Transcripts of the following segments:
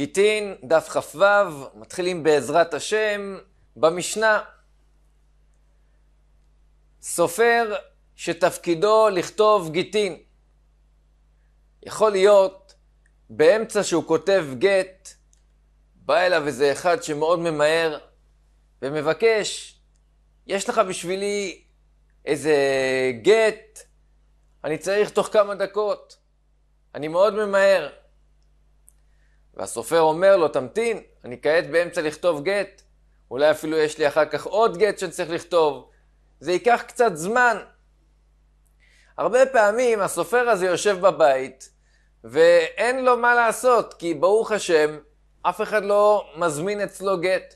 גיטין, דף כ"ו, מתחילים בעזרת השם במשנה. סופר שתפקידו לכתוב גיטין. יכול להיות באמצע שהוא כותב גט, בא אליו איזה אחד שמאוד ממהר ומבקש, יש לך בשבילי איזה גט, אני צריך תוך כמה דקות, אני מאוד ממהר. והסופר אומר לו, תמתין, אני כעת באמצע לכתוב גט, אולי אפילו יש לי אחר כך עוד גט שאני צריך לכתוב, זה ייקח קצת זמן. הרבה פעמים הסופר הזה יושב בבית, ואין לו מה לעשות, כי ברוך השם, אף אחד לא מזמין אצלו גט.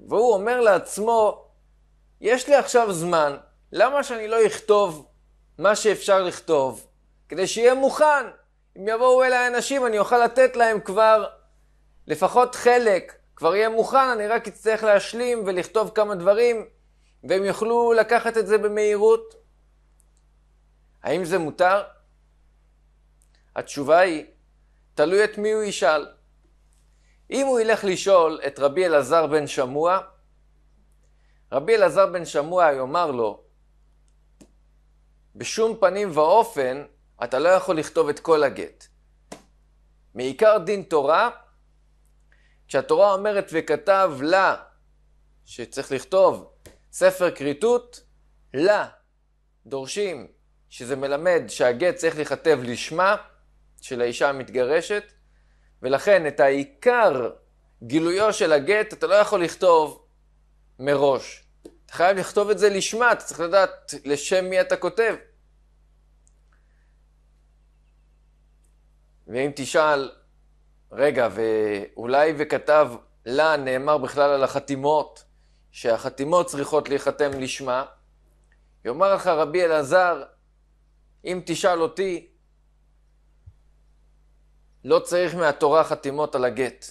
והוא אומר לעצמו, יש לי עכשיו זמן, למה שאני לא אכתוב מה שאפשר לכתוב, כדי שיהיה מוכן? אם יבואו אליי אנשים, אני אוכל לתת להם כבר לפחות חלק, כבר יהיה מוכן, אני רק אצטרך להשלים ולכתוב כמה דברים, והם יוכלו לקחת את זה במהירות. האם זה מותר? התשובה היא, תלוי את מי הוא ישאל. אם הוא ילך לשאול את רבי אלעזר בן שמוע, רבי אלעזר בן שמוע יאמר לו, בשום פנים ואופן אתה לא יכול לכתוב את כל הגט. מעיקר דין תורה, כשהתורה אומרת וכתב לה, שצריך לכתוב ספר כריתות, לה, דורשים שזה מלמד שהגט צריך להיכתב לשמה של האישה המתגרשת, ולכן את העיקר גילויו של הגט אתה לא יכול לכתוב מראש. אתה חייב לכתוב את זה לשמה, אתה צריך לדעת לשם מי אתה כותב. ואם תשאל, רגע, ואולי וכתב לה נאמר בכלל על החתימות, שהחתימות צריכות להיחתם לשמה, יאמר לך רבי אלעזר, אם תשאל אותי, לא צריך מהתורה חתימות על הגט.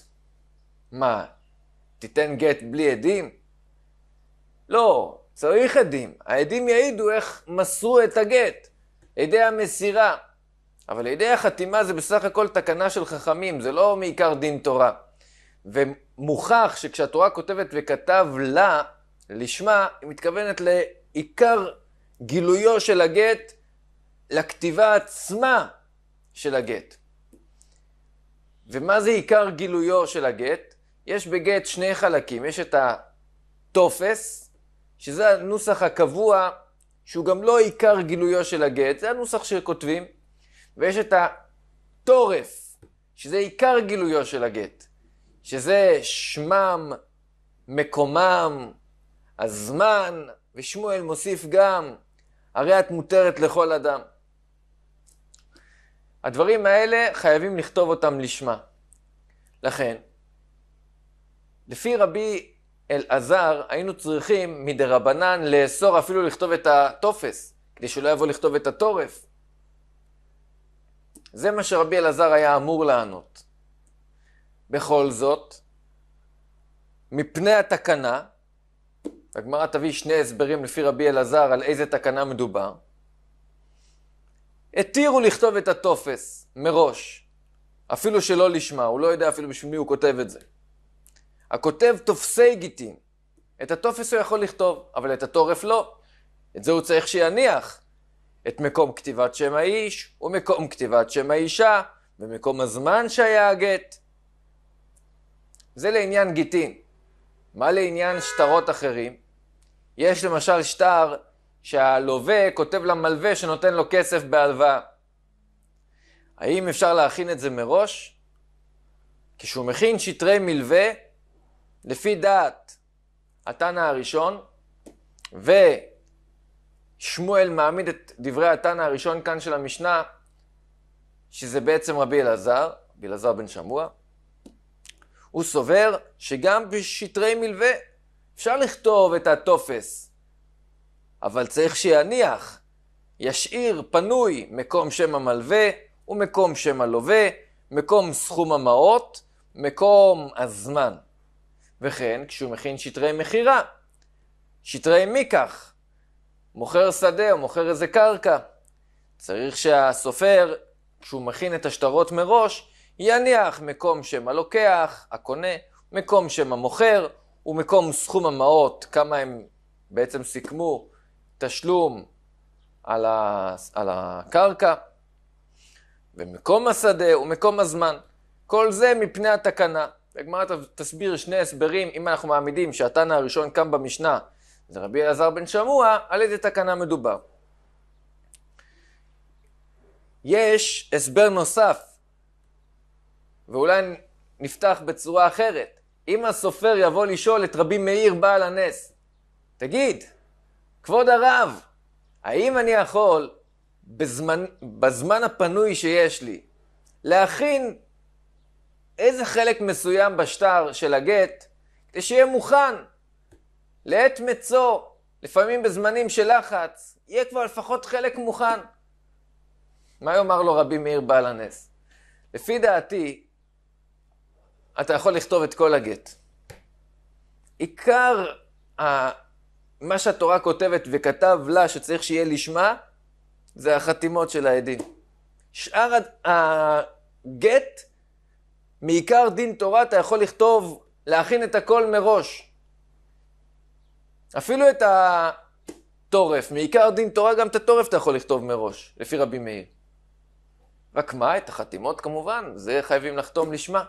מה, תיתן גט בלי עדים? לא, צריך עדים. העדים יעידו איך מסרו את הגט. עדי המסירה. אבל עדי החתימה זה בסך הכל תקנה של חכמים, זה לא מעיקר דין תורה. ומוכח שכשהתורה כותבת וכתב לה, לשמה, היא מתכוונת לעיקר גילויו של הגט, לכתיבה עצמה של הגט. ומה זה עיקר גילויו של הגט? יש בגט שני חלקים, יש את הטופס, שזה הנוסח הקבוע, שהוא גם לא עיקר גילויו של הגט, זה הנוסח שכותבים, ויש את הטורף, שזה עיקר גילויו של הגט, שזה שמם, מקומם, הזמן, ושמואל מוסיף גם, הרי את מותרת לכל אדם. הדברים האלה חייבים לכתוב אותם לשמה. לכן, לפי רבי אלעזר, היינו צריכים מדרבנן לאסור אפילו לכתוב את הטופס, כדי שלא יבוא לכתוב את הטורף. זה מה שרבי אלעזר היה אמור לענות. בכל זאת, מפני התקנה, הגמרא תביא שני הסברים לפי רבי אלעזר על איזה תקנה מדובר, התירו לכתוב את הטופס מראש, אפילו שלא לשמה, הוא לא יודע אפילו בשביל מי הוא כותב את זה. הכותב תופסי גיטין, את הטופס הוא יכול לכתוב, אבל את הטורף לא. את זה הוא צריך שיניח. את מקום כתיבת שם האיש, ומקום כתיבת שם האישה, ומקום הזמן שהיה הגט. זה לעניין גיטין. מה לעניין שטרות אחרים? יש למשל שטר שהלווה כותב למלווה שנותן לו כסף בהלוואה. האם אפשר להכין את זה מראש? כשהוא מכין שטרי מלווה, לפי דעת התנא הראשון, ושמואל מעמיד את דברי התנא הראשון כאן של המשנה, שזה בעצם רבי אלעזר, רבי אלעזר בן שמוע, הוא סובר שגם בשטרי מלווה אפשר לכתוב את הטופס אבל צריך שיניח, ישאיר פנוי מקום שם המלווה ומקום שם הלווה, מקום סכום המעות, מקום הזמן. וכן כשהוא מכין שטרי מכירה, שטרי מיקח, מוכר שדה או מוכר איזה קרקע. צריך שהסופר, כשהוא מכין את השטרות מראש, יניח מקום שם הלוקח, הקונה, מקום שם המוכר, ומקום סכום המעות, כמה הם בעצם סיכמו תשלום על, ה... על הקרקע, ומקום השדה ומקום הזמן. כל זה מפני התקנה. הגמרא תסביר שני הסברים, אם אנחנו מעמידים שהתנא הראשון קם במשנה, זה רבי אלעזר בן שמוע, על איזה תקנה מדובר. יש הסבר נוסף, ואולי נפתח בצורה אחרת. אם הסופר יבוא לשאול את רבי מאיר בעל הנס, תגיד, כבוד הרב, האם אני יכול בזמן, בזמן הפנוי שיש לי להכין איזה חלק מסוים בשטר של הגט כדי שיהיה מוכן לעת מצוא, לפעמים בזמנים של לחץ, יהיה כבר לפחות חלק מוכן. מה יאמר לו רבי מאיר בעל הנס? לפי דעתי, אתה יכול לכתוב את כל הגט. עיקר ה... מה שהתורה כותבת וכתב לה שצריך שיהיה לשמה, זה החתימות של העדים. שאר הגט, מעיקר דין תורה אתה יכול לכתוב, להכין את הכל מראש. אפילו את התורף, מעיקר דין תורה גם את התורף אתה יכול לכתוב מראש, לפי רבי מאיר. רק מה, את החתימות כמובן, זה חייבים לחתום לשמה.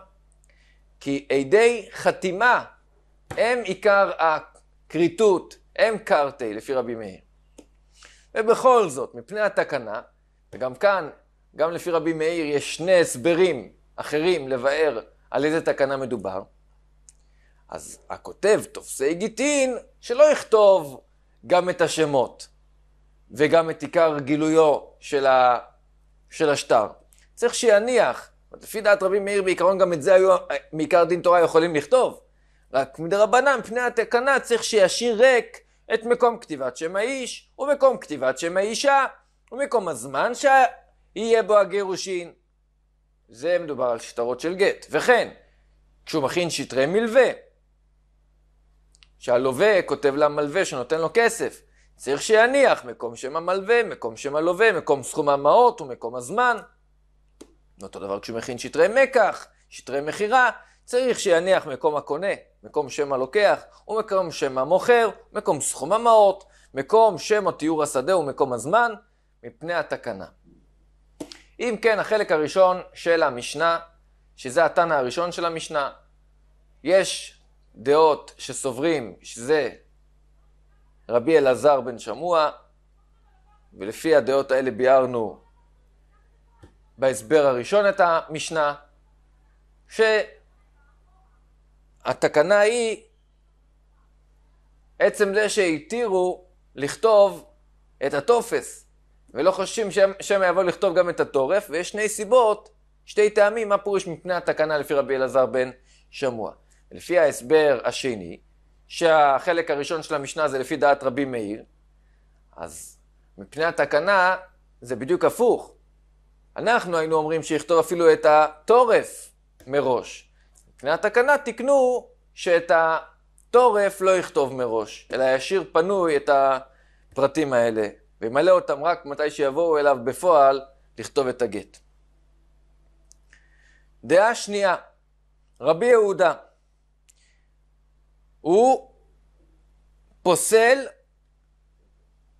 כי עדי חתימה הם עיקר הכריתות, הם קרתי, לפי רבי מאיר. ובכל זאת, מפני התקנה, וגם כאן, גם לפי רבי מאיר, יש שני הסברים אחרים לבאר על איזה תקנה מדובר. אז הכותב תופסי גיטין, שלא יכתוב גם את השמות וגם את עיקר גילויו של, ה... של השטר. צריך שיניח לפי דעת רבי מאיר בעיקרון גם את זה היו מעיקר דין תורה יכולים לכתוב. רק מדרבנן, מפני התקנה צריך שישאיר ריק את מקום כתיבת שם האיש, ומקום כתיבת שם האישה, ומקום הזמן שיהיה בו הגירושין. זה מדובר על שטרות של גט. וכן, כשהוא מכין שטרי מלווה, שהלווה כותב למלווה שנותן לו כסף, צריך שיניח מקום שם המלווה, מקום שם הלווה, מקום סכום המעות ומקום הזמן. אותו דבר כשהוא מכין שטרי מקח, שטרי מכירה, צריך שיניח מקום הקונה, מקום שם הלוקח, ומקום שם המוכר, מקום סכום המעות, מקום שם או תיאור השדה ומקום הזמן, מפני התקנה. אם כן, החלק הראשון של המשנה, שזה התנא הראשון של המשנה, יש דעות שסוברים שזה רבי אלעזר בן שמוע, ולפי הדעות האלה ביארנו בהסבר הראשון את המשנה, שהתקנה היא עצם זה שהתירו לכתוב את הטופס, ולא חושבים שמא יבוא לכתוב גם את התורף, ויש שני סיבות, שתי טעמים, מה פירוש מפני התקנה לפי רבי אלעזר בן שמוע. לפי ההסבר השני, שהחלק הראשון של המשנה זה לפי דעת רבי מאיר, אז מפני התקנה זה בדיוק הפוך. אנחנו היינו אומרים שיכתוב אפילו את התורף מראש. מבחינת תקנה תקנו שאת התורף לא יכתוב מראש, אלא ישאיר פנוי את הפרטים האלה, וימלא אותם רק מתי שיבואו אליו בפועל לכתוב את הגט. דעה שנייה, רבי יהודה, הוא פוסל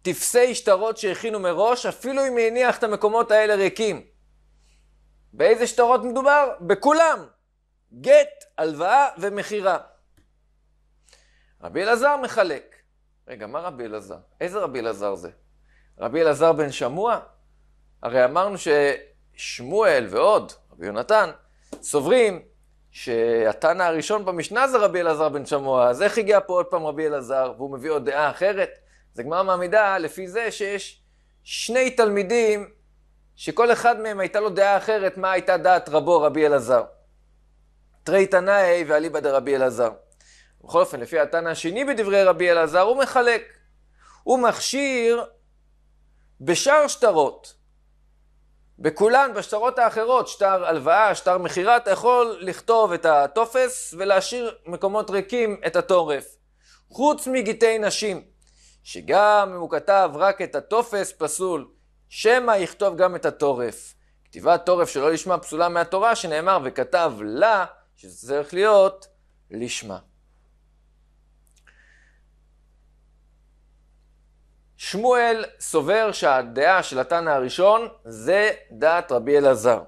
טפסי שטרות שהכינו מראש, אפילו אם הניח את המקומות האלה ריקים. באיזה שטרות מדובר? בכולם. גט, הלוואה ומכירה. רבי אלעזר מחלק. רגע, מה רבי אלעזר? איזה רבי אלעזר זה? רבי אלעזר בן שמוע? הרי אמרנו ששמואל ועוד, רבי יונתן, סוברים שהתנא הראשון במשנה זה רבי אלעזר בן שמוע, אז איך הגיע פה עוד פעם רבי אלעזר, והוא מביא עוד דעה אחרת? זה גמרא מעמידה לפי זה שיש שני תלמידים שכל אחד מהם הייתה לו דעה אחרת מה הייתה דעת רבו רבי אלעזר. תרי תנאי ואליבא דרבי אלעזר. בכל אופן, לפי התנא השני בדברי רבי אלעזר, הוא מחלק. הוא מכשיר בשאר שטרות. בכולן, בשטרות האחרות, שטר הלוואה, שטר מכירה, אתה יכול לכתוב את הטופס ולהשאיר מקומות ריקים את התורף. חוץ מגיטי נשים. שגם אם הוא כתב רק את הטופס פסול, שמא יכתוב גם את התורף. כתיבת תורף שלא לשמה פסולה מהתורה, שנאמר וכתב לה, שזה צריך להיות לשמה. שמואל סובר שהדעה של התנא הראשון זה דעת רבי אלעזר.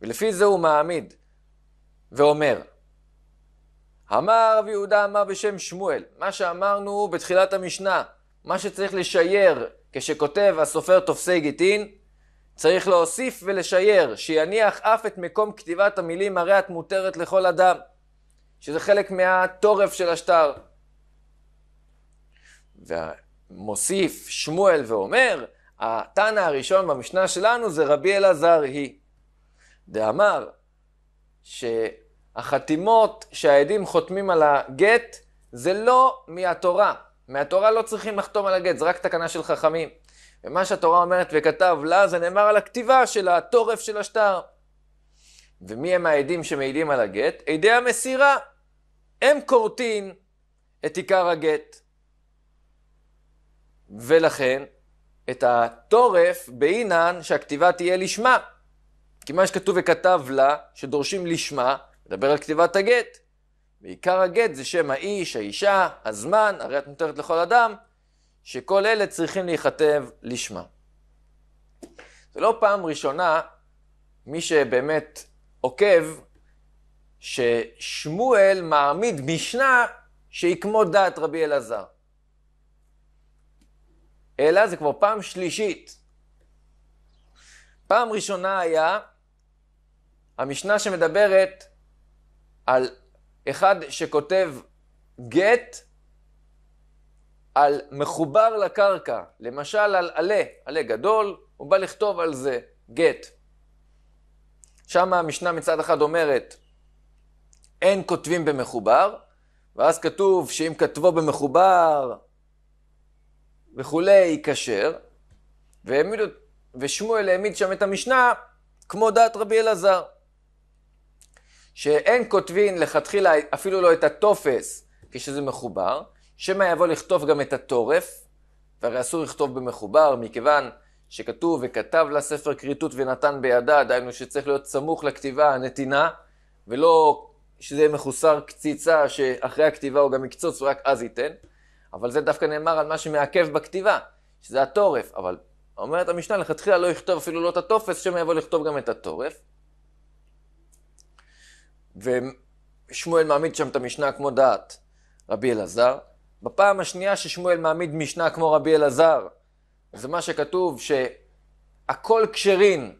ולפי זה הוא מעמיד ואומר, אמר רבי יהודה אמר בשם שמואל, מה שאמרנו בתחילת המשנה, מה שצריך לשייר כשכותב הסופר תופסי גיטין, צריך להוסיף ולשייר, שיניח אף את מקום כתיבת המילים הרי את מותרת לכל אדם, שזה חלק מהתורף של השטר. ומוסיף שמואל ואומר, התנא הראשון במשנה שלנו זה רבי אלעזר היא. דאמר שהחתימות שהעדים חותמים על הגט זה לא מהתורה. מהתורה לא צריכים לחתום על הגט, זה רק תקנה של חכמים. ומה שהתורה אומרת וכתב לה, זה נאמר על הכתיבה של התורף של השטר. ומי הם העדים שמעידים על הגט? עדי המסירה. הם כורתים את עיקר הגט. ולכן, את התורף בעינן שהכתיבה תהיה לשמה. כי מה שכתוב וכתב לה, שדורשים לשמה, מדבר על כתיבת הגט. ועיקר הגט זה שם האיש, האישה, הזמן, הרי את מותרת לכל אדם, שכל אלה צריכים להיכתב לשמה. זה לא פעם ראשונה, מי שבאמת עוקב, ששמואל מעמיד משנה שהיא כמו דעת רבי אלעזר. אלא זה כבר פעם שלישית. פעם ראשונה היה המשנה שמדברת על אחד שכותב גט על מחובר לקרקע, למשל על עלה, עלה גדול, הוא בא לכתוב על זה גט. שם המשנה מצד אחד אומרת, אין כותבים במחובר, ואז כתוב שאם כתבו במחובר וכולי, כשר, ושמואל העמיד שם את המשנה כמו דעת רבי אלעזר. שאין כותבין לכתחילה אפילו לא את הטופס כשזה מחובר, שמא יבוא לכתוב גם את התורף, והרי אסור לכתוב במחובר, מכיוון שכתוב וכתב לה ספר כריתות ונתן בידה, דהיינו שצריך להיות סמוך לכתיבה הנתינה, ולא שזה יהיה מחוסר קציצה שאחרי הכתיבה הוא גם יקצוץ ורק אז ייתן, אבל זה דווקא נאמר על מה שמעכב בכתיבה, שזה התורף, אבל אומרת המשנה, לכתחילה לא יכתוב אפילו לא את הטופס, שמא יבוא לכתוב גם את התורף. ושמואל מעמיד שם את המשנה כמו דעת רבי אלעזר. בפעם השנייה ששמואל מעמיד משנה כמו רבי אלעזר, זה מה שכתוב שהכל כשרין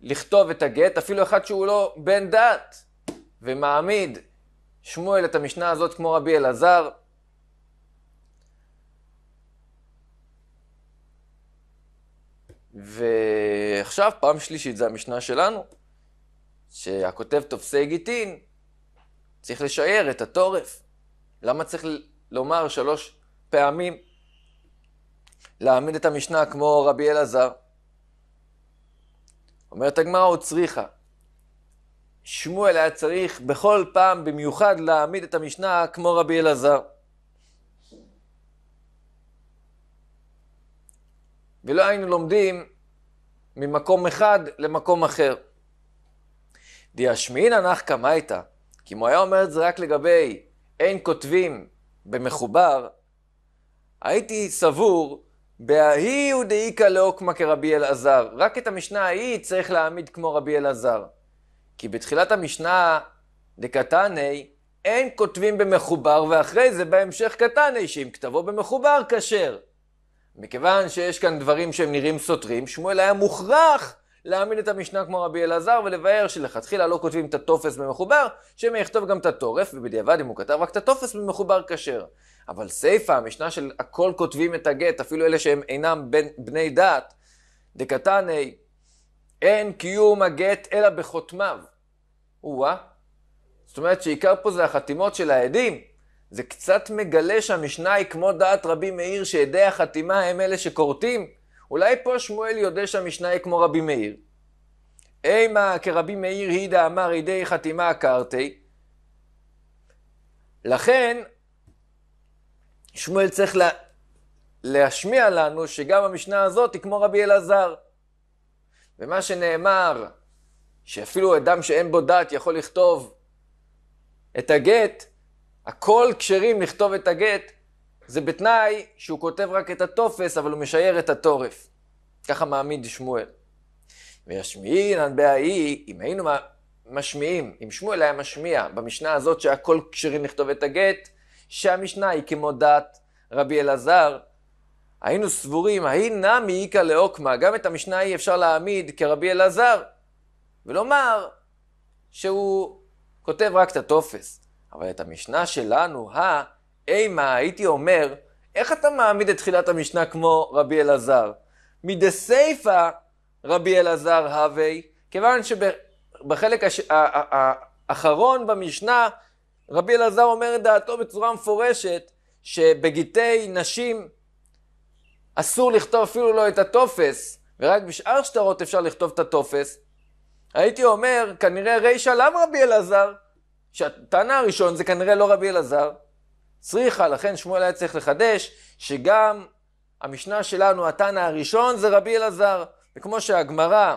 לכתוב את הגט, אפילו אחד שהוא לא בן דת, ומעמיד שמואל את המשנה הזאת כמו רבי אלעזר. ועכשיו, פעם שלישית, זה המשנה שלנו. שהכותב תופסי גיטין צריך לשער את התורף. למה צריך לומר שלוש פעמים? להעמיד את המשנה כמו רבי אלעזר. אומרת הגמרא, הוא צריכה. שמואל היה צריך בכל פעם במיוחד להעמיד את המשנה כמו רבי אלעזר. ולא היינו לומדים ממקום אחד למקום אחר. דיאשמינא נח קמייתא, כי אם הוא היה אומר את זה רק לגבי אין כותבים במחובר, הייתי סבור בהאי הוא דאיכא לעוקמא כרבי אלעזר. רק את המשנה ההיא צריך להעמיד כמו רבי אלעזר. כי בתחילת המשנה דקתני, אין כותבים במחובר, ואחרי זה בהמשך קטני, שאם כתבו במחובר, כשר. מכיוון שיש כאן דברים שהם נראים סותרים, שמואל היה מוכרח להעמיד את המשנה כמו רבי אלעזר ולבאר שלכתחילה לא כותבים את הטופס במחובר, שמא יכתוב גם את התורף, ובדיעבד אם הוא כתב רק את הטופס במחובר כשר. אבל סיפא, המשנה של הכל כותבים את הגט, אפילו אלה שהם אינם בן, בני דת, דקתני, אין קיום הגט אלא בחותמיו. או-אה. זאת אומרת שעיקר פה זה החתימות של העדים. זה קצת מגלה שהמשנה היא כמו דעת רבי מאיר, שעדי החתימה הם אלה שכורתים. אולי פה שמואל יודע שהמשנה היא כמו רבי מאיר. אימה כרבי מאיר הידא אמר ידי חתימה קרתי. לכן, שמואל צריך לה, להשמיע לנו שגם המשנה הזאת היא כמו רבי אלעזר. ומה שנאמר שאפילו אדם שאין בו דת יכול לכתוב את הגט, הכל כשרים לכתוב את הגט, זה בתנאי שהוא כותב רק את הטופס, אבל הוא משייר את התורף. ככה מעמיד שמואל. וישמיעינן בהאי, אם היינו משמיעים, אם שמואל היה משמיע במשנה הזאת שהכל כשרים לכתוב את הגט, שהמשנה היא כמו דת רבי אלעזר, היינו סבורים, ההיא נמי איכא לעוקמה, גם את המשנה ההיא אפשר להעמיד כרבי אלעזר, ולומר שהוא כותב רק את הטופס. אבל את המשנה שלנו, ה, אימה, הייתי אומר, איך אתה מעמיד את תחילת המשנה כמו רבי אלעזר? מדסייפא רבי אלעזר הווי, כיוון שבחלק הש... האחרון במשנה, רבי אלעזר אומר את דעתו בצורה מפורשת, שבגיטי נשים אסור לכתוב אפילו לא את הטופס, ורק בשאר שטרות אפשר לכתוב את הטופס. הייתי אומר, כנראה רישא לאו רבי אלעזר, שהטענה הראשון זה כנראה לא רבי אלעזר. צריכה, לכן שמואל היה צריך לחדש, שגם המשנה שלנו, הטענה הראשון זה רבי אלעזר. וכמו שהגמרא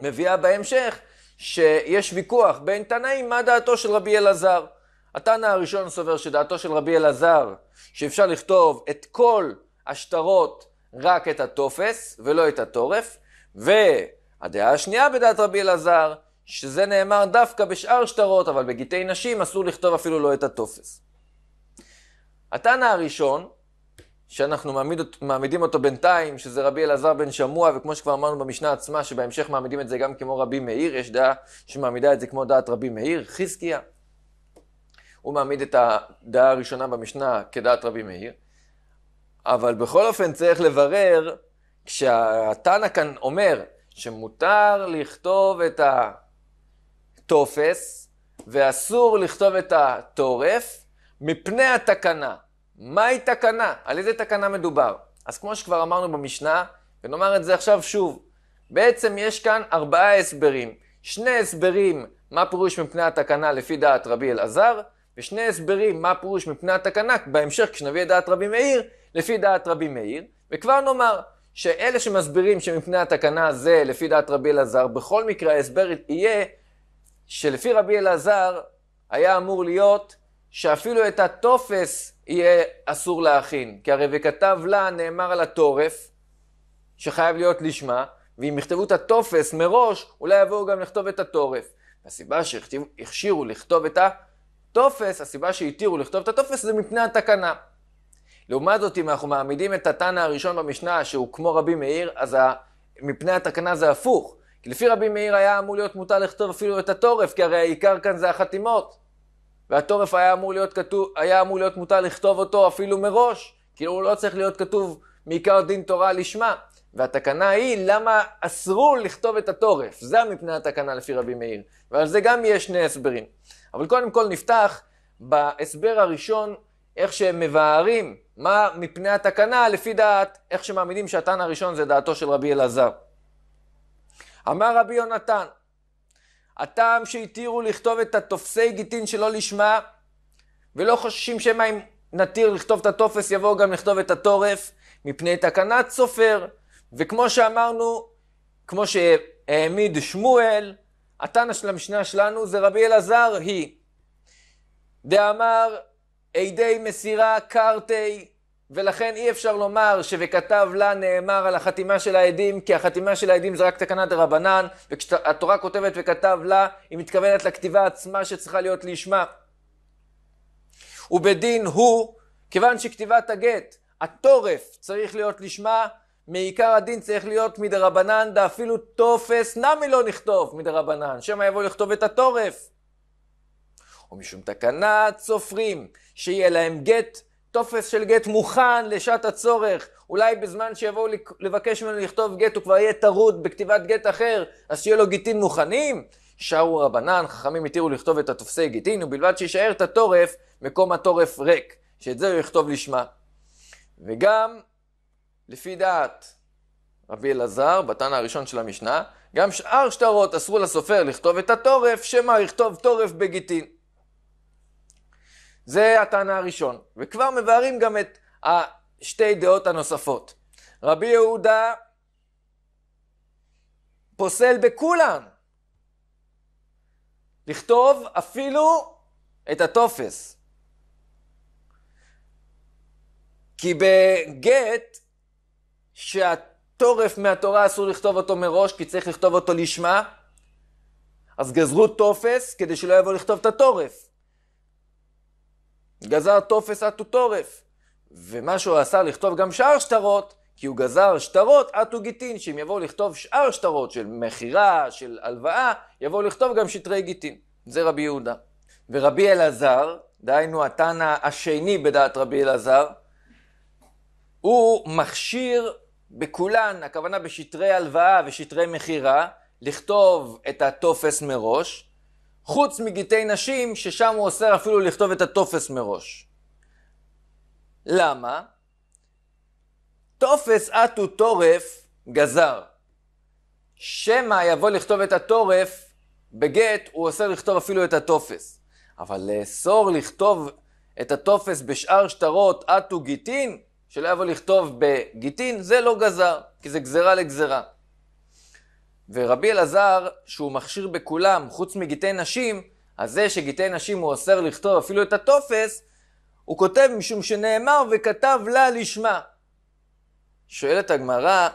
מביאה בהמשך, שיש ויכוח בין תנאים מה דעתו של רבי אלעזר. התנא הראשון סובר שדעתו של רבי אלעזר, שאפשר לכתוב את כל השטרות רק את הטופס ולא את התורף, והדעה השנייה בדעת רבי אלעזר, שזה נאמר דווקא בשאר שטרות, אבל בגיטי נשים אסור לכתוב אפילו לא את הטופס. התנא הראשון, שאנחנו מעמיד, מעמידים אותו בינתיים, שזה רבי אלעזר בן שמוע, וכמו שכבר אמרנו במשנה עצמה, שבהמשך מעמידים את זה גם כמו רבי מאיר, יש דעה שמעמידה את זה כמו דעת רבי מאיר, חזקיה. הוא מעמיד את הדעה הראשונה במשנה כדעת רבי מאיר. אבל בכל אופן צריך לברר, כשהתנא כאן אומר שמותר לכתוב את הטופס ואסור לכתוב את התורף, מפני התקנה. מהי תקנה? על איזה תקנה מדובר? אז כמו שכבר אמרנו במשנה, ונאמר את זה עכשיו שוב, בעצם יש כאן ארבעה הסברים. שני הסברים מה פירוש מפני התקנה לפי דעת רבי אלעזר, ושני הסברים מה פירוש מפני התקנה בהמשך כשנביא את דעת רבי מאיר, לפי דעת רבי מאיר, וכבר נאמר שאלה שמסבירים שמפני התקנה זה לפי דעת רבי אלעזר, בכל מקרה ההסבר יהיה שלפי רבי אלעזר היה אמור להיות שאפילו את הטופס יהיה אסור להכין, כי הרי וכתב לה נאמר על התורף, שחייב להיות לשמה, ואם יכתבו את הטופס מראש, אולי יבואו גם לכתוב את התורף. הסיבה שהכשירו לכתוב את הטופס, הסיבה שהתירו לכתוב את הטופס זה מפני התקנה. לעומת זאת, אם אנחנו מעמידים את התנא הראשון במשנה, שהוא כמו רבי מאיר, אז. מפני התקנה זה הפוך. כי לפי רבי מאיר היה אמור להיות מותר לכתוב אפילו את התורף, כי הרי העיקר כאן זה החתימות. והתורף היה אמור להיות כתוב, היה אמור להיות מותר לכתוב אותו אפילו מראש. כאילו הוא לא צריך להיות כתוב מעיקר דין תורה לשמה. והתקנה היא למה אסרו לכתוב את התורף. זה מפני התקנה לפי רבי מאיר. ועל זה גם יש שני הסברים. אבל קודם כל נפתח בהסבר הראשון, איך שהם מבארים מה מפני התקנה לפי דעת, איך שמעמידים שהתנא הראשון זה דעתו של רבי אלעזר. אמר רבי יונתן, הטעם שהתירו לכתוב את התופסי גיטין שלא לשמה, ולא חוששים שמא אם נתיר לכתוב את הטופס יבואו גם לכתוב את התורף, מפני תקנת סופר. וכמו שאמרנו, כמו שהעמיד שמואל, התנא של המשנה שלנו זה רבי אלעזר היא. דאמר עדי מסירה קרתי, ולכן אי אפשר לומר ש"וכתב לה" נאמר על החתימה של העדים, כי החתימה של העדים זה רק תקנה דה רבנן, וכשהתורה כותבת "וכתב לה", היא מתכוונת לכתיבה עצמה שצריכה להיות לשמה. ובדין הוא, כיוון שכתיבת הגט, התורף צריך להיות לשמה, מעיקר הדין צריך להיות מדרבנן, דאפילו טופס נמי לא נכתוב מדרבנן, שמא יבוא לכתוב את התורף. ומשום תקנת סופרים, שיהיה להם גט, טופס של גט מוכן לשעת הצורך. אולי בזמן שיבואו לבקש ממנו לכתוב גט הוא כבר יהיה טרוד בכתיבת גט אחר, אז שיהיה לו גיטין מוכנים. שרו רבנן, חכמים התירו לכתוב את הטופסי גיטין, ובלבד שישאר את התורף, מקום התורף ריק, שאת זה הוא יכתוב לשמה. וגם, לפי דעת רבי אלעזר, בתנא הראשון של המשנה, גם שאר שטרות אסרו לסופר לכתוב את התורף, שמא יכתוב תורף בגיטין. זה הטענה הראשון. וכבר מבארים גם את השתי דעות הנוספות. רבי יהודה פוסל בכולן, לכתוב אפילו את הטופס. כי בגט, שהתורף מהתורה אסור לכתוב אותו מראש, כי צריך לכתוב אותו לשמה, אז גזרו טופס כדי שלא יבוא לכתוב את התורף. גזר טופס אטו תורף. ומה שהוא עשה לכתוב גם שאר שטרות, כי הוא גזר שטרות אטו גיטין, שאם יבואו לכתוב שאר שטרות של מכירה, של הלוואה, יבואו לכתוב גם שטרי גיטין. זה רבי יהודה. ורבי אלעזר, דהיינו התנא השני בדעת רבי אלעזר, הוא מכשיר בכולן, הכוונה בשטרי הלוואה ושטרי מכירה, לכתוב את הטופס מראש, חוץ מגיטי נשים, ששם הוא אוסר אפילו לכתוב את הטופס מראש. למה? טופס אטו תורף גזר. שמא יבוא לכתוב את הטורף, בגט הוא אוסר לכתוב אפילו את הטופס. אבל לאסור לכתוב את הטופס בשאר שטרות אטו גיטין, שלא יבוא לכתוב בגיטין, זה לא גזר, כי זה גזרה לגזרה. ורבי אלעזר, שהוא מכשיר בכולם, חוץ מגיטי נשים, אז זה שגיטי נשים הוא אוסר לכתוב אפילו את הטופס, הוא כותב משום שנאמר וכתב לה לשמה. שואלת הגמרא,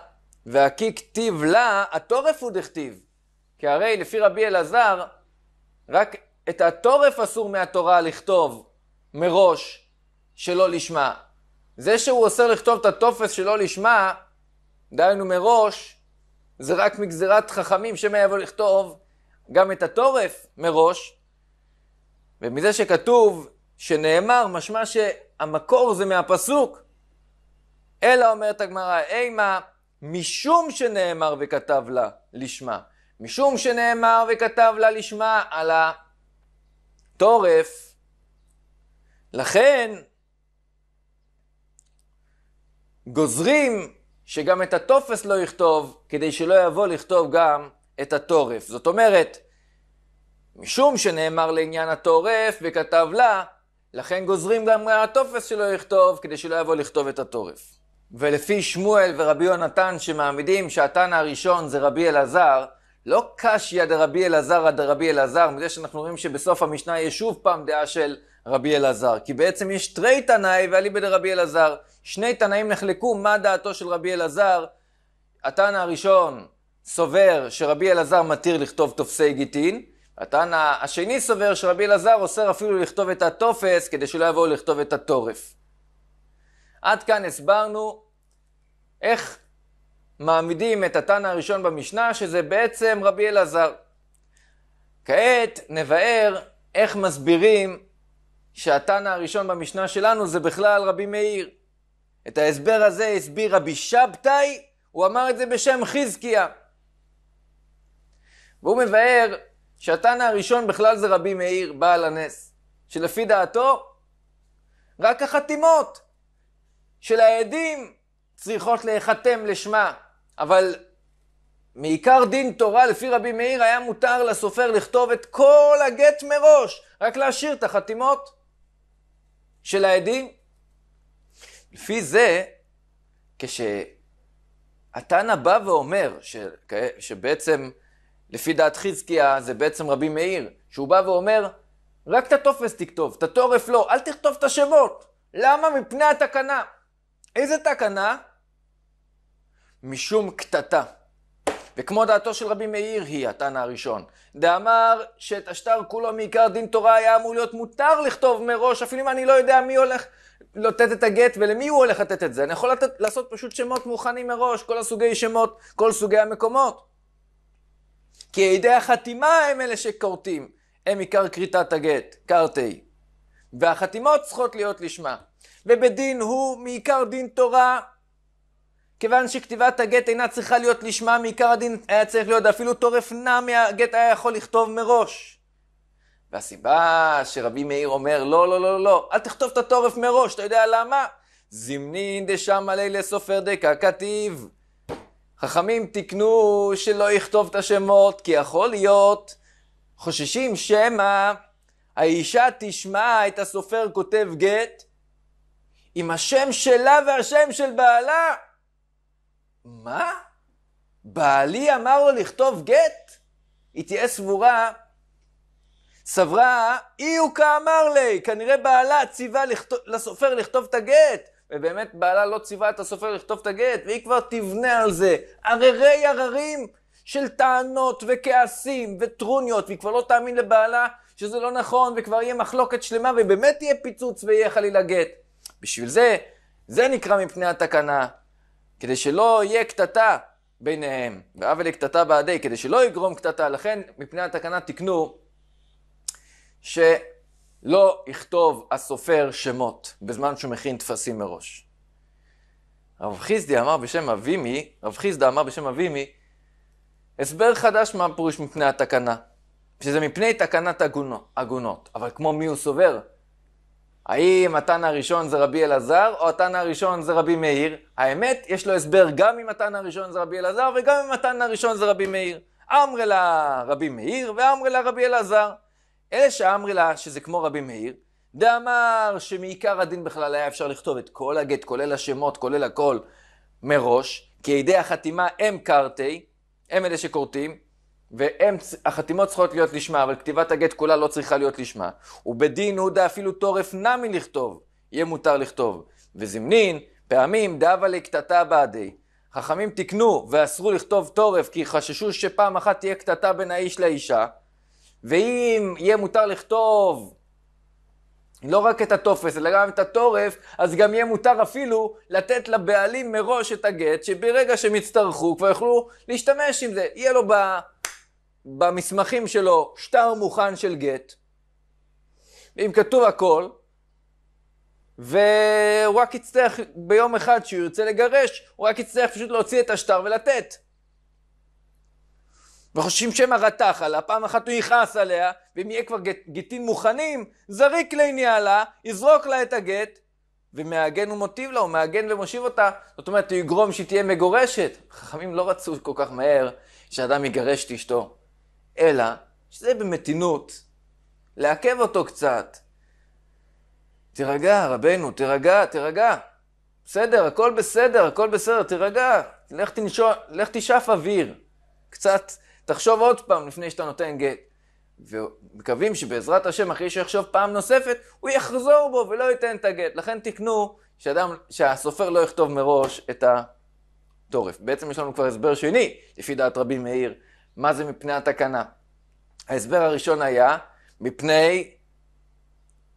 והכי כתיב לה, התורף הוא דכתיב. כי הרי לפי רבי אלעזר, רק את התורף אסור מהתורה לכתוב מראש שלא לשמה. זה שהוא אוסר לכתוב את הטופס שלא לשמה, דהיינו מראש, זה רק מגזירת חכמים שמא יבוא לכתוב גם את התורף מראש. ומזה שכתוב שנאמר, משמע שהמקור זה מהפסוק. אלא אומרת הגמרא, אימה, משום שנאמר וכתב לה לשמה. משום שנאמר וכתב לה לשמה על התורף, לכן גוזרים שגם את הטופס לא יכתוב, כדי שלא יבוא לכתוב גם את התורף. זאת אומרת, משום שנאמר לעניין התורף וכתב לה, לכן גוזרים גם הטופס שלא יכתוב, כדי שלא יבוא לכתוב את התורף. ולפי שמואל ורבי יונתן שמעמידים שהתנא הראשון זה רבי אלעזר, לא קשיא דרבי אלעזר עד דרבי אלעזר, מזה שאנחנו רואים שבסוף המשנה יש שוב פעם דעה של רבי אלעזר. כי בעצם יש תרי תנאי ואליבא דרבי אלעזר. שני תנאים נחלקו מה דעתו של רבי אלעזר. התנא הראשון סובר שרבי אלעזר מתיר לכתוב טופסי גיטין, התנא השני סובר שרבי אלעזר אוסר אפילו לכתוב את הטופס כדי שלא יבואו לכתוב את הטורף. עד כאן הסברנו איך מעמידים את התנא הראשון במשנה, שזה בעצם רבי אלעזר. כעת נבאר איך מסבירים שהתנא הראשון במשנה שלנו זה בכלל רבי מאיר. את ההסבר הזה הסביר רבי שבתאי, הוא אמר את זה בשם חזקיה. והוא מבאר שהתנא הראשון בכלל זה רבי מאיר, בעל הנס, שלפי דעתו, רק החתימות של העדים צריכות להיחתם לשמה, אבל מעיקר דין תורה לפי רבי מאיר היה מותר לסופר לכתוב את כל הגט מראש, רק להשאיר את החתימות של העדים. לפי זה, כשהתנא בא ואומר ש... שבעצם לפי דעת חזקיה זה בעצם רבי מאיר, שהוא בא ואומר, רק את הטופס תכתוב, את התורף לא, אל תכתוב את השמות. למה? מפני התקנה. איזה תקנה? משום קטטה. וכמו דעתו של רבי מאיר היא התנא הראשון. דאמר שאת השטר כולו מעיקר דין תורה היה אמור להיות מותר לכתוב מראש, אפילו אם אני לא יודע מי הולך לתת את הגט ולמי הוא הולך לתת את זה. אני יכול לתת, לעשות פשוט שמות מוכנים מראש, כל הסוגי שמות, כל סוגי המקומות. כי ידי החתימה הם אלה שכורתים, הם עיקר כריתת הגט, קרתי. והחתימות צריכות להיות לשמה. ובדין הוא מעיקר דין תורה, כיוון שכתיבת הגט אינה צריכה להיות לשמה, מעיקר הדין היה צריך להיות אפילו טורף נע מהגט היה יכול לכתוב מראש. והסיבה שרבי מאיר אומר, לא, לא, לא, לא, אל תכתוב את הטורף מראש, אתה יודע למה? זמנין דשם עלי לסופר דקה כתיב. חכמים תיקנו שלא יכתוב את השמות, כי יכול להיות, חוששים שמא האישה תשמע את הסופר כותב גט עם השם שלה והשם של בעלה. מה? בעלי אמר לו לכתוב גט? היא תהיה סבורה סברה, אי הוא כאמר לי, כנראה בעלה ציווה לכתוב, לסופר לכתוב את הגט, ובאמת בעלה לא ציווה את הסופר לכתוב את הגט, והיא כבר תבנה על זה הררי הררים של טענות וכעסים וטרוניות, והיא כבר לא תאמין לבעלה שזה לא נכון, וכבר יהיה מחלוקת שלמה, ובאמת יהיה פיצוץ ויהיה חלילה גט. בשביל זה, זה נקרא מפני התקנה, כדי שלא יהיה קטטה ביניהם, ועוול לקטטה בעדי, כדי שלא יגרום קטטה, לכן מפני התקנה תקנו שלא יכתוב הסופר שמות בזמן שהוא מכין טפסים מראש. רב חיסדי אמר בשם אבימי, רב חיסדה אמר בשם אבימי, הסבר חדש מה פירוש מפני התקנה. שזה מפני תקנת עגונות. אבל כמו מי הוא סובר? האם התנא הראשון זה רבי אלעזר, או התנא הראשון זה רבי מאיר? האמת, יש לו הסבר גם אם התנא הראשון זה רבי אלעזר, וגם אם התנא הראשון זה רבי מאיר. אמרי לה רבי מאיר, ואמרי לה רבי אלעזר. אלה שאמרי לה שזה כמו רבי מאיר, דאמר שמעיקר הדין בכלל היה אפשר לכתוב את כל הגט, כולל השמות, כולל הכל, מראש, כי ידי החתימה הם קרתי, הם אלה שכורתים, והחתימות צריכות להיות לשמה, אבל כתיבת הגט כולה לא צריכה להיות לשמה. ובדין הודה אפילו טורף נמי לכתוב, יהיה מותר לכתוב. וזמנין, פעמים דאבה לקטטה בעדי. חכמים תיקנו ואסרו לכתוב טורף, כי חששו שפעם אחת תהיה קטטה בין האיש לאישה. ואם יהיה מותר לכתוב לא רק את הטופס, אלא גם את הטורף, אז גם יהיה מותר אפילו לתת לבעלים מראש את הגט, שברגע שהם יצטרכו כבר יוכלו להשתמש עם זה. יהיה לו ב... במסמכים שלו שטר מוכן של גט, ואם כתוב הכל, והוא רק יצטרך ביום אחד שהוא ירצה לגרש, הוא רק יצטרך פשוט להוציא את השטר ולתת. וחושבים שמא רתח עלה, פעם אחת הוא יכעס עליה, ואם יהיה כבר גט, גטים מוכנים, זריק לעניין לה, יזרוק לה את הגט, ומעגן ומוטיב לה, הוא מעגן ומושיב אותה, זאת אומרת, הוא יגרום שהיא תהיה מגורשת. חכמים לא רצו כל כך מהר שאדם יגרש את אשתו. אלא שזה במתינות, לעכב אותו קצת. תירגע, רבנו, תירגע, תירגע. בסדר, הכל בסדר, הכל בסדר, תירגע. לך, תנשוא, לך תשאף אוויר. קצת, תחשוב עוד פעם לפני שאתה נותן גט. ומקווים שבעזרת השם, אחרי שיחשוב פעם נוספת, הוא יחזור בו ולא ייתן את הגט. לכן תקנו שאדם, שהסופר לא יכתוב מראש את התורף. בעצם יש לנו כבר הסבר שני, לפי דעת רבי מאיר, מה זה מפני התקנה? ההסבר הראשון היה מפני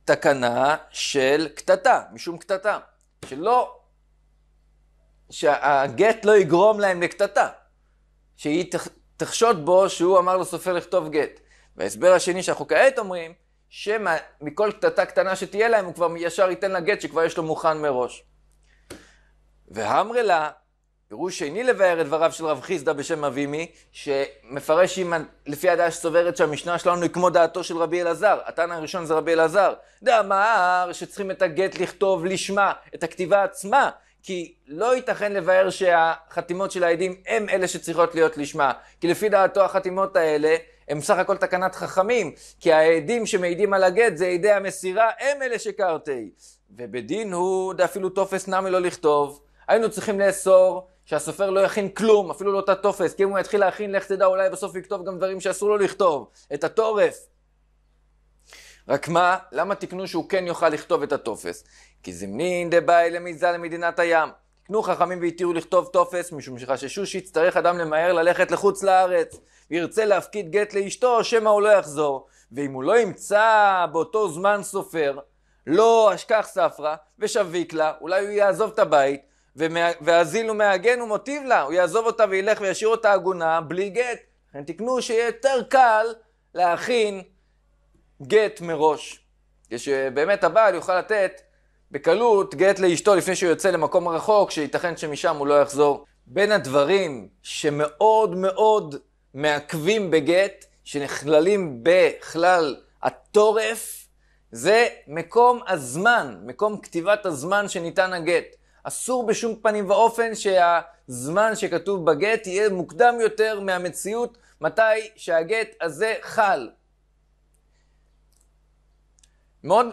תקנה של קטטה, משום קטטה. שלא, שהגט לא יגרום להם לקטטה. שהיא תחשוד בו שהוא אמר לסופר לכתוב גט. וההסבר השני שאנחנו כעת אומרים, שמכל קטטה קטנה שתהיה להם, הוא כבר ישר ייתן לה גט שכבר יש לו מוכן מראש. והמרה לה, פירוש שני לבאר את דבריו של רב חיסדא בשם אבימי, שמפרש עם, לפי הדעה שסוברת שהמשנה שלנו היא כמו דעתו של רבי אלעזר. התנא הראשון זה רבי אלעזר. דאמר שצריכים את הגט לכתוב לשמה, את הכתיבה עצמה, כי לא ייתכן לבאר שהחתימות של העדים הם אלה שצריכות להיות לשמה. כי לפי דעתו החתימות האלה הם סך הכל תקנת חכמים, כי העדים שמעידים על הגט זה עדי המסירה, הם אלה שקרתי. ובדין הוא אפילו טופס נמי לא לכתוב. היינו צריכים לאסור שהסופר לא יכין כלום, אפילו לא את הטופס, כי אם הוא יתחיל להכין, לך תדע, אולי בסוף יכתוב גם דברים שאסור לו לכתוב, את הטורף. רק מה, למה תקנו שהוא כן יוכל לכתוב את הטופס? כי זמנין דבאי למיזה למדינת הים. תקנו חכמים והתירו לכתוב טופס, משום שחששו שיצטרך אדם למהר ללכת לחוץ לארץ, וירצה להפקיד גט לאשתו, שמא הוא לא יחזור. ואם הוא לא ימצא באותו זמן סופר, לא אשכח ספרא, ושביק לה, אולי הוא יעזוב את הבית, והזיל ומעגן ומוטיב לה, הוא יעזוב אותה וילך וישאיר אותה עגונה בלי גט. לכן תקנו שיהיה יותר קל להכין גט מראש. שבאמת הבעל יוכל לתת בקלות גט לאשתו לפני שהוא יוצא למקום רחוק, שייתכן שמשם הוא לא יחזור. בין הדברים שמאוד מאוד מעכבים בגט, שנכללים בכלל התורף, זה מקום הזמן, מקום כתיבת הזמן שניתן הגט. אסור בשום פנים ואופן שהזמן שכתוב בגט יהיה מוקדם יותר מהמציאות מתי שהגט הזה חל. מאוד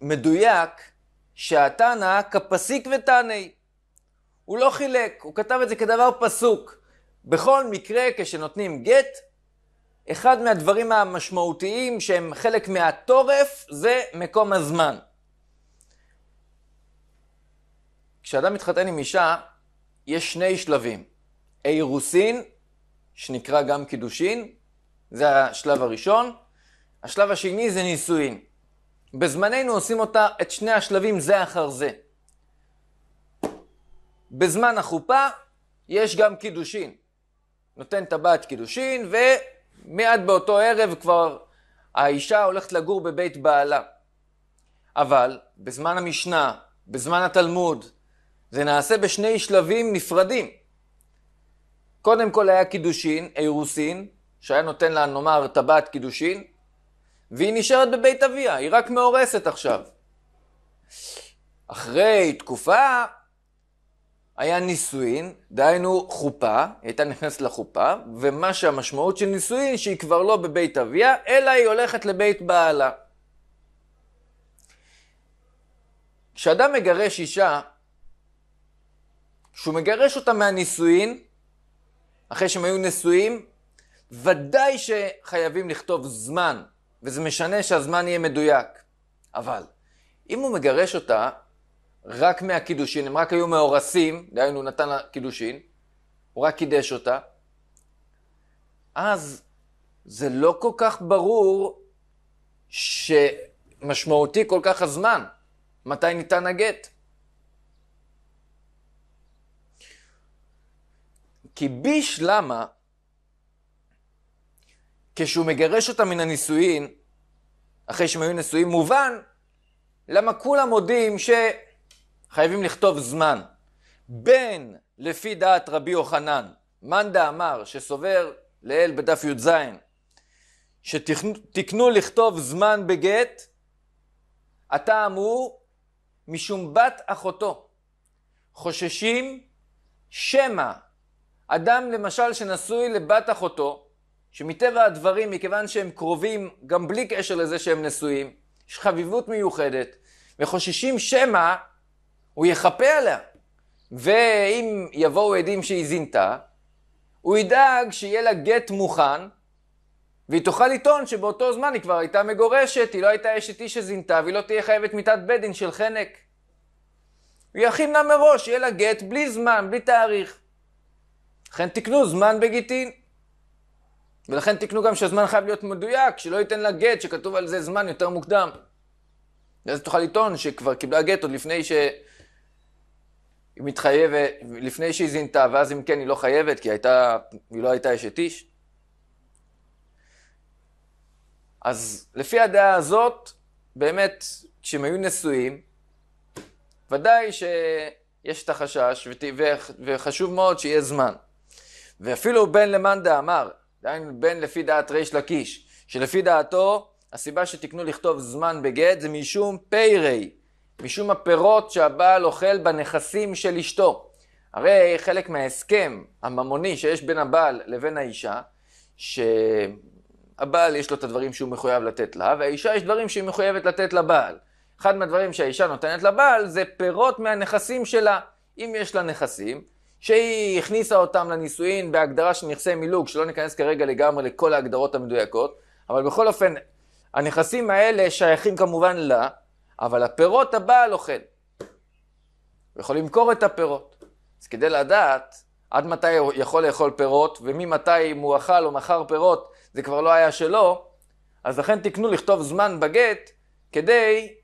מדויק שהתנא כפסיק ותעני. הוא לא חילק, הוא כתב את זה כדבר פסוק. בכל מקרה כשנותנים גט, אחד מהדברים המשמעותיים שהם חלק מהתורף זה מקום הזמן. כשאדם מתחתן עם אישה, יש שני שלבים. אירוסין, שנקרא גם קידושין, זה השלב הראשון. השלב השני זה נישואין. בזמננו עושים אותה, את שני השלבים זה אחר זה. בזמן החופה יש גם קידושין. נותן טבעת קידושין, ומיד באותו ערב כבר האישה הולכת לגור בבית בעלה. אבל בזמן המשנה, בזמן התלמוד, זה נעשה בשני שלבים נפרדים. קודם כל היה קידושין, אירוסין, שהיה נותן לה, נאמר, טבעת קידושין, והיא נשארת בבית אביה, היא רק מאורסת עכשיו. אחרי תקופה היה נישואין, דהיינו חופה, היא הייתה נכנסת לחופה, ומה שהמשמעות של נישואין, שהיא כבר לא בבית אביה, אלא היא הולכת לבית בעלה. כשאדם מגרש אישה, כשהוא מגרש אותה מהנישואין, אחרי שהם היו נשואים, ודאי שחייבים לכתוב זמן, וזה משנה שהזמן יהיה מדויק. אבל, אם הוא מגרש אותה רק מהקידושין, הם רק היו מאורסים, דהיינו הוא נתן לה קידושין, הוא רק קידש אותה, אז זה לא כל כך ברור שמשמעותי כל כך הזמן, מתי ניתן הגט. כי ביש למה, כשהוא מגרש אותה מן הנישואין, אחרי שהם היו נשואים, מובן למה כולם מודים שחייבים לכתוב זמן. בין לפי דעת רבי יוחנן, מאן דאמר, שסובר לאל בדף י"ז, שתקנו לכתוב זמן בגט, הטעם הוא משום בת אחותו. חוששים שמא אדם למשל שנשוי לבת אחותו, שמטבע הדברים, מכיוון שהם קרובים גם בלי קשר לזה שהם נשואים, יש חביבות מיוחדת, וחוששים שמא הוא יחפה עליה. ואם יבואו עדים שהיא זינתה, הוא ידאג שיהיה לה גט מוכן, והיא תוכל לטעון שבאותו זמן היא כבר הייתה מגורשת, היא לא הייתה אשת איש שזינתה, והיא לא תהיה חייבת מיתת בית דין של חנק. הוא יכין לה מראש, יהיה לה גט בלי זמן, בלי תאריך. לכן תקנו זמן בגיטין. ולכן תקנו גם שהזמן חייב להיות מדויק, שלא ייתן לה גט שכתוב על זה זמן יותר מוקדם. ואז תוכל לטעון שכבר קיבלה גט עוד לפני ש... היא מתחייבת, לפני שהיא זינתה, ואז אם כן היא לא חייבת, כי הייתה, היא לא הייתה אשת איש. אז לפי הדעה הזאת, באמת, כשהם היו נשואים, ודאי שיש את החשש, וחשוב מאוד שיהיה זמן. ואפילו בן למאן דאמר, דהיינו בן לפי דעת ריש לקיש, שלפי דעתו הסיבה שתקנו לכתוב זמן בגט זה משום פיירי, משום הפירות שהבעל אוכל בנכסים של אשתו. הרי חלק מההסכם הממוני שיש בין הבעל לבין האישה, שהבעל יש לו את הדברים שהוא מחויב לתת לה, והאישה יש דברים שהיא מחויבת לתת לבעל. אחד מהדברים שהאישה נותנת לבעל זה פירות מהנכסים שלה. אם יש לה נכסים, שהיא הכניסה אותם לנישואין בהגדרה של נכסי מילוג, שלא ניכנס כרגע לגמרי לכל ההגדרות המדויקות, אבל בכל אופן, הנכסים האלה שייכים כמובן לה, אבל הפירות הבעל אוכל. הוא יכול למכור את הפירות. אז כדי לדעת עד מתי הוא יכול לאכול פירות, וממתי אם הוא אכל או מכר פירות, זה כבר לא היה שלו, אז לכן תקנו לכתוב זמן בגט, כדי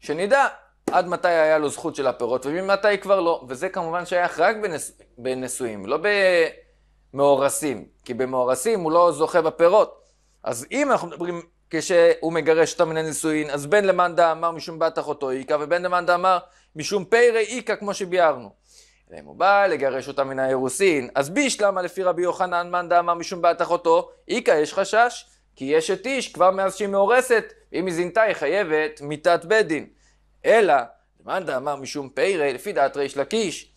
שנדע עד מתי היה לו זכות של הפירות וממתי כבר לא. וזה כמובן שייך רק בנס... בנשואים, לא במאורסים. כי במאורסים הוא לא זוכה בפירות. אז אם אנחנו מדברים כשהוא מגרש אותה מן הנישואין, אז בן למאן דאמר משום בת אחותו איכה, ובן למאן דאמר משום פרא איכה, כמו שביארנו. אם הוא בא לגרש אותה מן האירוסין, אז בישלמה לפי רבי יוחנן מאן דאמר משום בת אחותו, איכה יש חשש, כי יש את איש כבר מאז שהיא מאורסת, ואם היא זינתה היא חייבת מיתת בית דין. אלא, למאן דאמר משום פרא, לפי דעת ריש לקיש,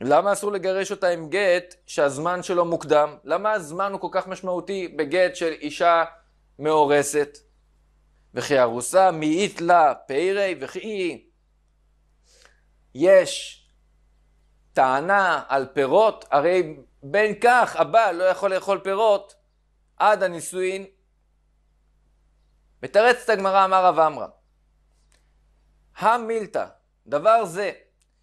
למה אסור לגרש אותה עם גט שהזמן שלו מוקדם? למה הזמן הוא כל כך משמעותי בגט של אישה מאורסת? וכי ארוסה מאית לה פרא וכי יש טענה על פירות, הרי בין כך הבעל לא יכול לאכול פירות, עד הנישואין. מתרצת הגמרא אמר רב עמרא, המילתא, דבר זה,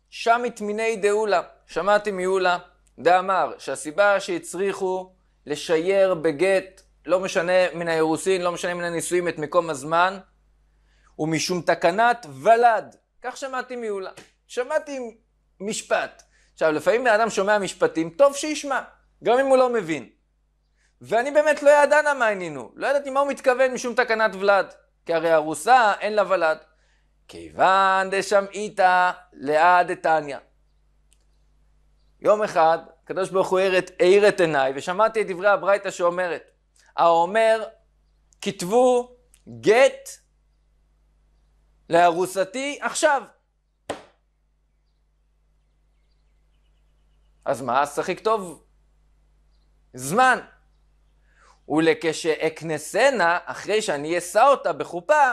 שם מתמיני דאולה, שמעתי מיולה, דאמר שהסיבה שהצריכו לשייר בגט, לא משנה מן האירוסין, לא משנה מן הנישואים את מקום הזמן, ומשום תקנת ולד. כך שמעתי מיולה. שמעתי משפט. עכשיו, לפעמים בן אדם שומע משפטים, טוב שישמע, גם אם הוא לא מבין. ואני באמת לא ידענה מה העניינו. לא ידעתי מה הוא מתכוון משום תקנת ולד. כי הרי ארוסה אין לה ולד. כיוון דשמעיתא לעד דתניא. יום אחד, הקדוש ברוך הוא האיר את עיניי, ושמעתי את דברי הברייתא שאומרת, האומר, כתבו גט לארוסתי עכשיו. אז מה? אז צריך לכתוב זמן. ולכשאכנסנה, אחרי שאני אשא אותה בחופה,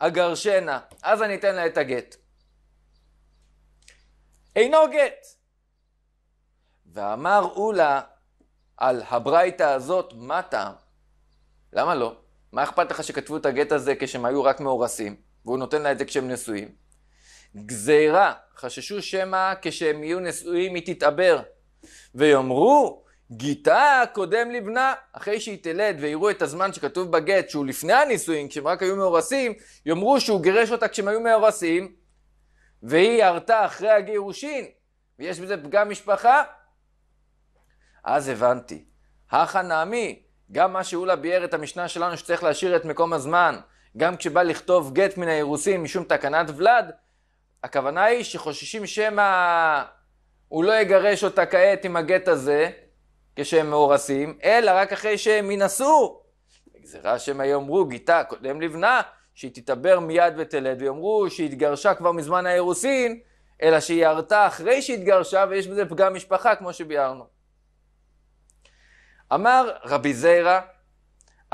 אגרשנה. אז אני אתן לה את הגט. אינו גט. ואמר אולה על הברייתא הזאת, מה טעם? למה לא? מה אכפת לך שכתבו את הגט הזה כשהם היו רק מאורסים, והוא נותן לה את זה כשהם נשואים? גזירה, חששו שמא כשהם יהיו נשואים היא תתעבר. ויאמרו, גיתה קודם לבנה, אחרי שהיא תלד ויראו את הזמן שכתוב בגט שהוא לפני הנישואים, כשהם רק היו מאורסים, יאמרו שהוא גירש אותה כשהם היו מאורסים, והיא ירתה אחרי הגירושין, ויש בזה פגם משפחה, אז הבנתי. הכא נעמי, גם מה שאולה ביאר את המשנה שלנו שצריך להשאיר את מקום הזמן, גם כשבא לכתוב גט מן האירוסין משום תקנת ולד, הכוונה היא שחוששים שמא הוא לא יגרש אותה כעת עם הגט הזה, כשהם מאורסים, אלא רק אחרי שהם ינסו. בגזירה שמא יאמרו, גיתה קודם לבנה, שהיא תתעבר מיד ותלד, ויאמרו שהיא התגרשה כבר מזמן האירוסין, אלא שהיא ירתה אחרי שהתגרשה, ויש בזה פגם משפחה, כמו שביארנו. אמר רבי זיירא,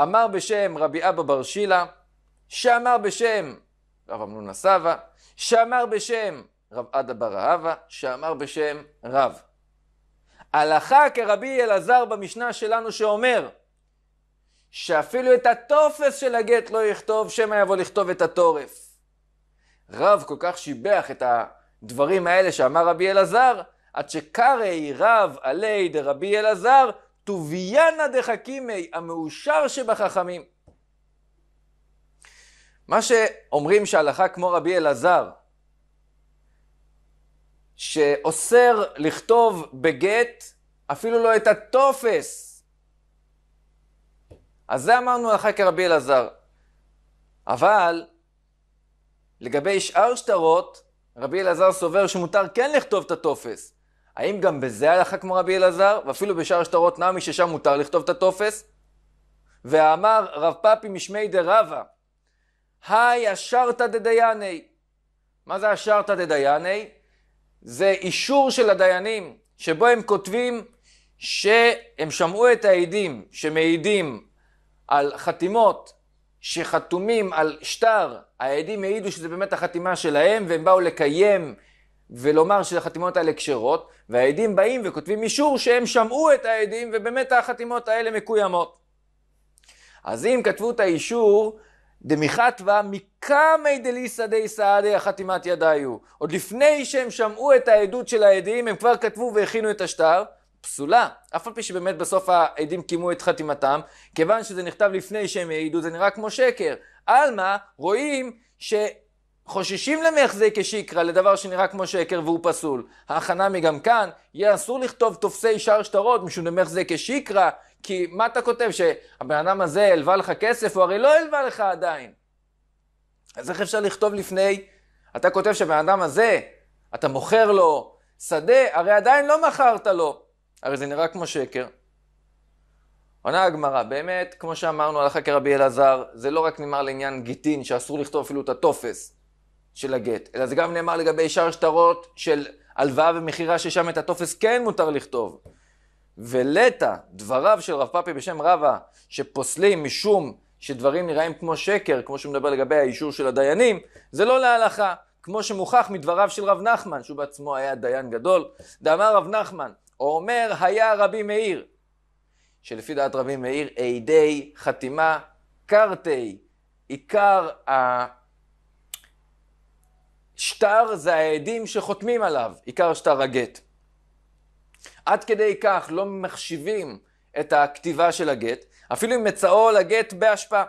אמר בשם רבי אבא בר שילה, שאמר בשם רב אמנון הסבא, שאמר בשם רב עדה בר אהבה, שאמר בשם רב. הלכה כרבי אלעזר במשנה שלנו שאומר שאפילו את הטופס של הגט לא יכתוב, שמא יבוא לכתוב את הטורף. רב כל כך שיבח את הדברים האלה שאמר רבי אלעזר, עד שקרעי רב עלי דרבי אלעזר, טוביינה דחכימי, המאושר שבחכמים. מה שאומרים שהלכה כמו רבי אלעזר, שאוסר לכתוב בגט אפילו לא את הטופס. אז זה אמרנו הלכה כרבי אלעזר. אבל לגבי שאר שטרות, רבי אלעזר סובר שמותר כן לכתוב את הטופס. האם גם בזה הלכה כמו רבי אלעזר, ואפילו בשאר שטרות נמי ששם מותר לכתוב את הטופס? ואמר רב פאפי משמי דרבה, היי אשרתא דדייני. מה זה אשרתא דדייני? זה אישור של הדיינים, שבו הם כותבים שהם שמעו את העדים שמעידים על חתימות שחתומים על שטר, העדים העידו שזה באמת החתימה שלהם, והם באו לקיים ולומר שהחתימות האלה כשרות, והעדים באים וכותבים אישור שהם שמעו את העדים, ובאמת החתימות האלה מקוימות. אז אם כתבו את האישור, דמיכתווה מקמי דליסא די סעדי החתימת ידיו. עוד לפני שהם שמעו את העדות של העדים, הם כבר כתבו והכינו את השטר. פסולה, אף על פי שבאמת בסוף העדים קיימו את חתימתם, כיוון שזה נכתב לפני שהם העידו, זה נראה כמו שקר. עלמא, רואים שחוששים למחזי כשיקרא, לדבר שנראה כמו שקר והוא פסול. ההכנה מגם כאן, יהיה אסור לכתוב תופסי שאר שטרות משום למחזי כשיקרא, כי מה אתה כותב, שהבן אדם הזה הלווה לך כסף, הוא הרי לא הלווה לך עדיין. אז איך אפשר לכתוב לפני? אתה כותב שהבן אדם הזה, אתה מוכר לו שדה, הרי עדיין לא מכרת לו. הרי זה נראה כמו שקר. עונה הגמרא, באמת, כמו שאמרנו הלכה כרבי אלעזר, זה לא רק נאמר לעניין גיטין, שאסור לכתוב אפילו את הטופס של הגט, אלא זה גם נאמר לגבי שאר שטרות של הלוואה ומכירה, ששם את הטופס כן מותר לכתוב. ולטה, דבריו של רב פאפי בשם רבא, שפוסלים משום שדברים נראים כמו שקר, כמו שהוא מדבר לגבי האישור של הדיינים, זה לא להלכה, כמו שמוכח מדבריו של רב נחמן, שהוא בעצמו היה דיין גדול. דאמר רב נחמן, אומר היה רבי מאיר, שלפי דעת רבי מאיר, עדי חתימה קרתי, עיקר השטר זה העדים שחותמים עליו, עיקר שטר הגט. עד כדי כך לא מחשיבים את הכתיבה של הגט, אפילו אם מצאו לגט בהשפעה.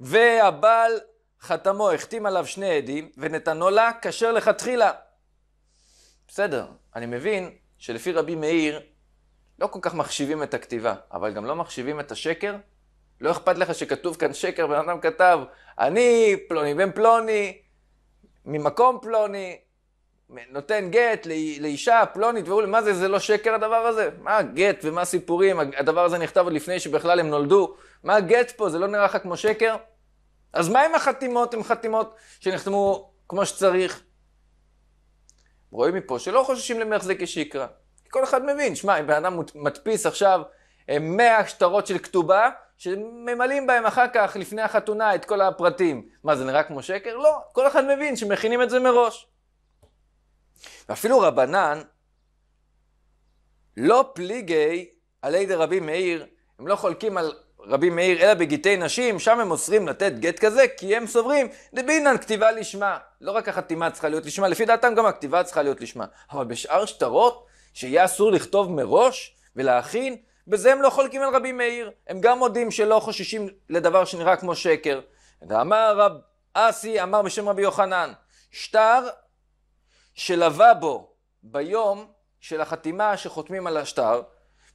והבעל חתמו, החתים עליו שני עדים, ונתנו לה כשר לכתחילה. בסדר, אני מבין שלפי רבי מאיר, לא כל כך מחשיבים את הכתיבה, אבל גם לא מחשיבים את השקר. לא אכפת לך שכתוב כאן שקר, בן אדם כתב, אני פלוני בן פלוני, ממקום פלוני, נותן גט לאישה פלונית, והוא, מה זה, זה לא שקר הדבר הזה? מה גט ומה סיפורים? הדבר הזה נכתב עוד לפני שבכלל הם נולדו. מה גט פה? זה לא נראה לך כמו שקר? אז מה עם החתימות? הם חתימות שנחתמו כמו שצריך. רואים מפה שלא חוששים למחזק כשיקרא. כל אחד מבין, שמע, אם בן אדם מדפיס עכשיו 100 אה, שטרות של כתובה, שממלאים בהם אחר כך, לפני החתונה, את כל הפרטים. מה, זה נראה כמו שקר? לא, כל אחד מבין שמכינים את זה מראש. ואפילו רבנן, לא פליגי עלי דרבי מאיר, הם לא חולקים על רבי מאיר אלא בגיטי נשים, שם הם אוסרים לתת גט כזה, כי הם סוברים דבינן כתיבה לשמה. לא רק החתימה צריכה להיות לשמה, לפי דעתם גם הכתיבה צריכה להיות לשמה. אבל בשאר שטרות, שיהיה אסור לכתוב מראש ולהכין, בזה הם לא חולקים על רבי מאיר. הם גם מודים שלא חוששים לדבר שנראה כמו שקר. ואמר רב אסי, אמר בשם רבי יוחנן, שטר שלווה בו ביום של החתימה שחותמים על השטר,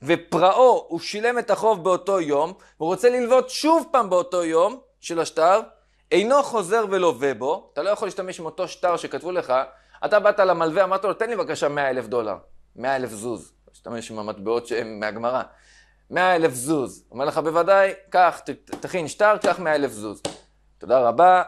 ופרעו הוא שילם את החוב באותו יום, הוא רוצה ללוות שוב פעם באותו יום של השטר, אינו חוזר ולווה בו, אתה לא יכול להשתמש עם אותו שטר שכתבו לך, אתה באת למלווה, אמרת לו, תן לי בבקשה 100 אלף דולר, 100 אלף זוז, להשתמש עם המטבעות שהן מהגמרא, 100 אלף זוז, אומר לך בוודאי, קח, תכין שטר, קח 100 אלף זוז. תודה רבה,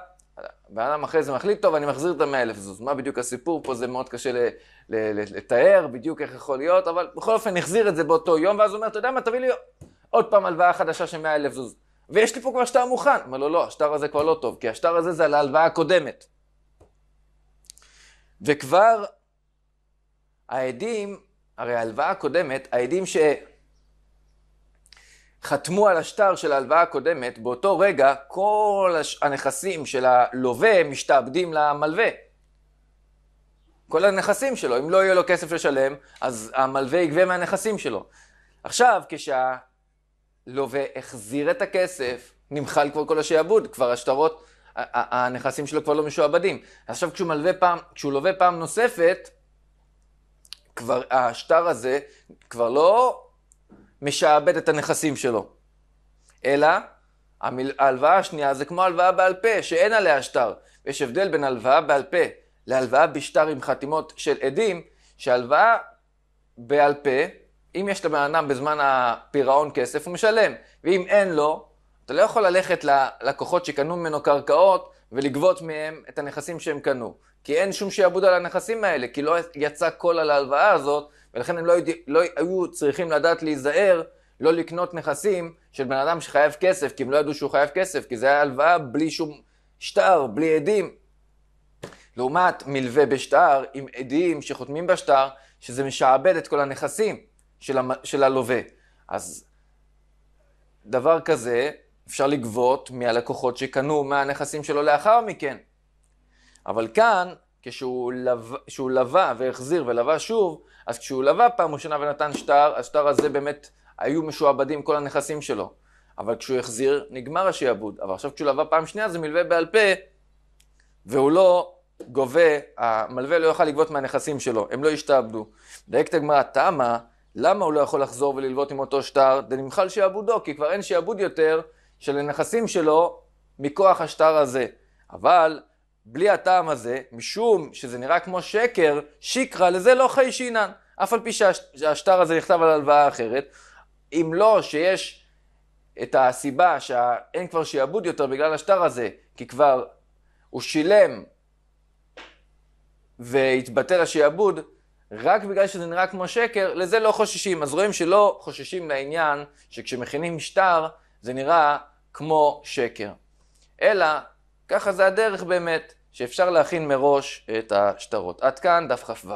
בן אדם אחרי זה מחליט, טוב, אני מחזיר את המאה אלף זוז. מה בדיוק הסיפור פה? זה מאוד קשה לתאר בדיוק איך יכול להיות, אבל בכל אופן החזיר את זה באותו יום, ואז הוא אומר, אתה יודע מה, תביא לי עוד פעם הלוואה חדשה של מאה אלף זוז. ויש לי פה כבר שטר מוכן. אומר לו, לא, השטר הזה כבר לא טוב, כי השטר הזה זה על ההלוואה הקודמת. וכבר העדים, הרי ההלוואה הקודמת, העדים ש... חתמו על השטר של ההלוואה הקודמת, באותו רגע כל הנכסים של הלווה משתעבדים למלווה. כל הנכסים שלו, אם לא יהיה לו כסף לשלם, אז המלווה יגבה מהנכסים שלו. עכשיו, כשהלווה החזיר את הכסף, נמחל כבר כל השעבוד, כבר השטרות, הנכסים שלו כבר לא משועבדים. עכשיו כשהוא מלווה פעם, כשהוא לווה פעם נוספת, כבר השטר הזה כבר לא משעבד את הנכסים שלו. אלא, ההלוואה השנייה זה כמו הלוואה בעל פה, שאין עליה שטר. יש הבדל בין הלוואה בעל פה להלוואה בשטר עם חתימות של עדים, שהלוואה בעל פה, אם יש לבן אדם בזמן הפירעון כסף, הוא משלם. ואם אין לו, אתה לא יכול ללכת ללקוחות שקנו ממנו קרקעות ולגבות מהם את הנכסים שהם קנו. כי אין שום שעבוד על הנכסים האלה, כי לא יצא קול על ההלוואה הזאת, ולכן הם לא, יודע, לא היו צריכים לדעת להיזהר לא לקנות נכסים של בן אדם שחייב כסף, כי הם לא ידעו שהוא חייב כסף, כי זה היה הלוואה בלי שום שטר, בלי עדים. לעומת מלווה בשטר עם עדים שחותמים בשטר, שזה משעבד את כל הנכסים של, המ... של הלווה. אז דבר כזה אפשר לגבות מהלקוחות שקנו מהנכסים שלו לאחר מכן. אבל כאן, כשהוא לווה, והחזיר ולווה שוב, אז כשהוא לווה פעם ראשונה ונתן שטר, השטר הזה באמת היו משועבדים כל הנכסים שלו. אבל כשהוא החזיר, נגמר השעבוד. אבל עכשיו כשהוא לווה פעם שנייה זה מלווה בעל פה, והוא לא גובה, המלווה לא יוכל לגבות מהנכסים שלו, הם לא ישתעבדו. דייקת הגמרא, תמה, למה הוא לא יכול לחזור וללוות עם אותו שטר? דנמחל שעבודו, כי כבר אין שעבוד יותר של הנכסים שלו מכוח השטר הזה. אבל בלי הטעם הזה, משום שזה נראה כמו שקר, שיקרא, לזה לא חי שינן. אף על פי שהשטר הזה נכתב על הלוואה אחרת, אם לא שיש את הסיבה שאין כבר שיעבוד יותר בגלל השטר הזה, כי כבר הוא שילם והתבטל השיעבוד, רק בגלל שזה נראה כמו שקר, לזה לא חוששים. אז רואים שלא חוששים לעניין שכשמכינים שטר, זה נראה כמו שקר. אלא ככה זה הדרך באמת, שאפשר להכין מראש את השטרות. עד כאן דף כ"ו.